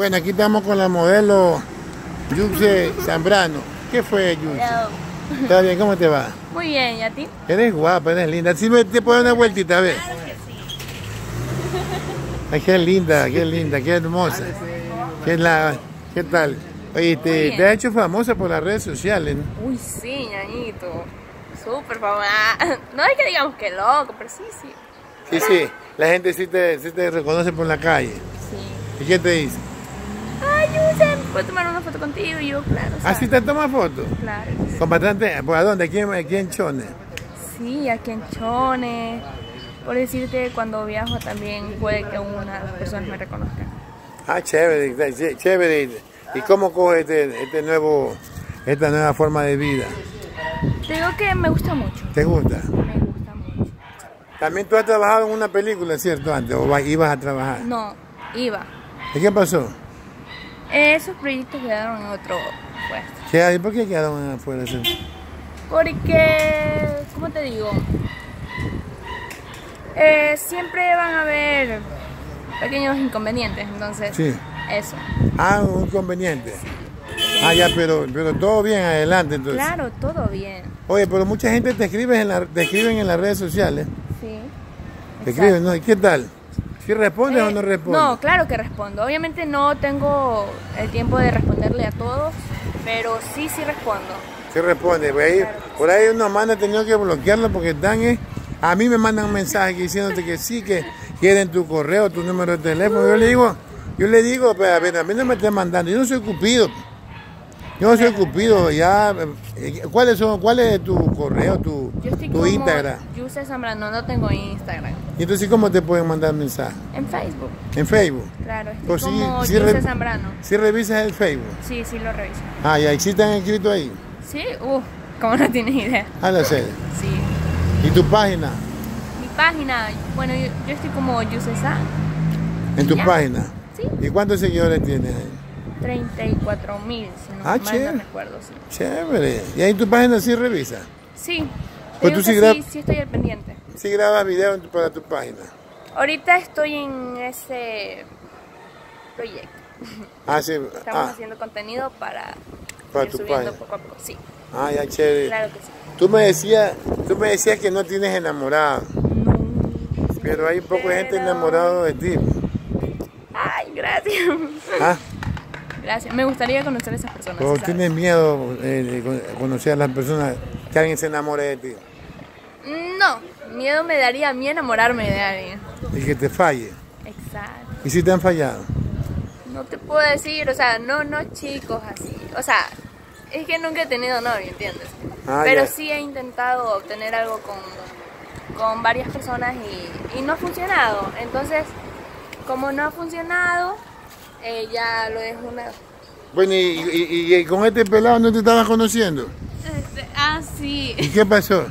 Bueno, aquí estamos con la modelo Yuse Zambrano. ¿Qué fue, Yuse? ¿Está bien? ¿Cómo te va? Muy bien, ¿y a ti? Eres guapa, eres linda. Si me te puedo dar una vueltita, a ver. Ay, qué linda, qué linda, qué hermosa. ¿Qué, la, qué tal? Oye, te, te ha hecho famosa por las redes sociales, ¿no? Uy, sí, ñañito. Súper famosa. No es que digamos que loco, pero sí, sí. Sí, sí. La gente sí te, sí te reconoce por la calle. Sí. ¿Y qué te dice? ¿Puedo tomar una foto contigo? Y yo, claro. ¿Ah, sí ¿sabes? te toma fotos? Claro. ¿Con bastante? ¿Por a dónde? ¿Aquí aquí en Chone? Sí, aquí en Chone. Por decirte, cuando viajo también puede que unas personas me reconozcan. Ah, chévere, ché- chévere. ¿Y cómo coge este, este nuevo, esta nueva forma de vida? Te digo que me gusta mucho. ¿Te gusta? Me gusta mucho. También tú has trabajado en una película, ¿cierto? Antes, o ibas a trabajar. No, iba. ¿Y qué pasó? Esos proyectos quedaron en otro puesto. ¿Qué hay? ¿Por qué quedaron afuera? Porque, ¿cómo te digo? Eh, siempre van a haber pequeños inconvenientes, entonces Sí. eso. Ah, un inconveniente. Ah, ya, pero, pero todo bien adelante entonces. Claro, todo bien. Oye, pero mucha gente te escribe en, la, te escriben en las redes sociales. Sí. Te exacto. escriben, ¿no? ¿Y qué tal? ¿Si respondes o Eh, no respondes? No, claro que respondo. Obviamente no tengo el tiempo de responderle a todos, pero sí, sí respondo. Sí responde. Por ahí, por ahí unos tenido que bloquearlo porque están... eh, a mí me mandan mensajes diciéndote que sí, que quieren tu correo, tu número de teléfono. Yo le digo, yo le digo, pero a ver, a mí no me estén mandando. Yo no soy cupido. Yo no soy cupido. Ya, eh, ¿cuáles son, cuál es tu correo, tu, Yo estoy tu como Instagram? Yuse Zambrano, no tengo Instagram. Y entonces, ¿cómo te pueden mandar mensajes? En Facebook, En Facebook. claro. Estoy Pues sí, como sí Yuse Zambrano. Si revisas el Facebook. Sí, sí lo reviso. Ah, ya, ¿y sí están escrito ahí? Sí, uh, como no tienes idea. Ah, la sé. Sí. ¿Y tu página? Mi página, bueno, yo, yo estoy como Yusesan, En tu Ya. página. sí, ¿Y cuántos seguidores tienes ahí? 34 mil, si no Ah, mal no recuerdo, sí. Chévere. ¿Y ahí tu página sí revisa? Sí, Pues tú sí estoy al pendiente. Sí grabas videos para tu página. Ahorita estoy en ese proyecto. Ah, sí. Estamos Ah, haciendo contenido para, Para tu subiendo página. poco a poco. Sí, ah, ya chévere. claro que sí. Tú me decías, tú me decías que no tienes enamorado, No, pero hay poco gente pero- enamorado de ti. Ay, gracias. Ah, Gracias. Me gustaría conocer a esas personas. o ¿sabes? tienes miedo eh, de con- conocer a las personas que alguien se enamore de ti No, miedo me daría a mí enamorarme de alguien. y que te falle. Exacto. ¿Y si te han fallado? No te puedo decir, o sea, no, no chicos así. O sea, es que nunca he tenido novio, ¿entiendes? Ah, Pero ya. sí he intentado obtener algo con, con varias personas y, y no ha funcionado. Entonces, como no ha funcionado, eh, ya lo dejo una... Bueno, y, y- y- con este pelado no te estabas conociendo. Este, ah, sí. ¿Y qué pasó?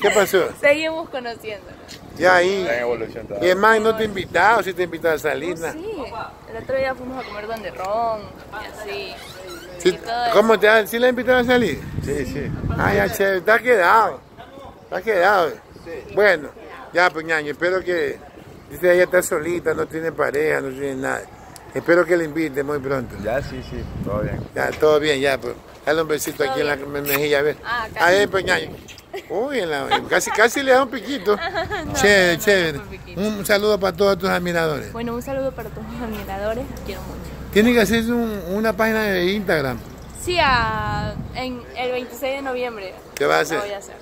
¿Qué pasó? Seguimos conociéndonos. Ya ahí. Está en evolución Y es más, no te he invitado, si te he invitado a salir. Oh, sí, el otro día fuimos a comer donde ron y así. Sí, y todo eso. ¿Cómo te ha, ¿Sí has invitado a salir? Sí, sí. Ah, ya, chévere, te has quedado. Te has quedado. Bueno, ya, pues ñaño, espero que. Dice ella está solita, no tiene pareja, no tiene nada. Espero que le invite muy pronto. Ya, sí, sí, todo bien. Ya, todo bien, ya, pues. Dale un besito aquí en la me- mejilla, a ver. Ah, acá. Ahí, pues ñaño. Uy, en la- casi, casi le da un piquito. chévere, chévere. piquito. Un saludo para todos tus admiradores. Bueno, un saludo para todos mis admiradores, quiero mucho. Tiene que hacerse un- una página de Instagram. Sí, a- en el 26 de noviembre ¿Qué va a lo hacer? voy a hacer.